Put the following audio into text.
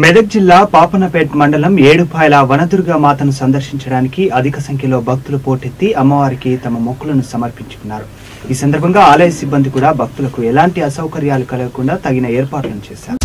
మెదక్ జిల్లా పాపనపేట్ మండలం ఏడుపాయల వనదుర్గ మాతను సందర్శించడానికి అధిక సంఖ్యలో భక్తులు పోటెత్తి అమ్మవారికి తమ మొక్కులను సమర్పించుకున్నారు. ఈ సందర్భంగా ఆలయ సిబ్బంది కూడా భక్తులకు ఎలాంటి అసౌకర్యాలు కలగకుండా తగిన ఏర్పాట్లను చేశారు.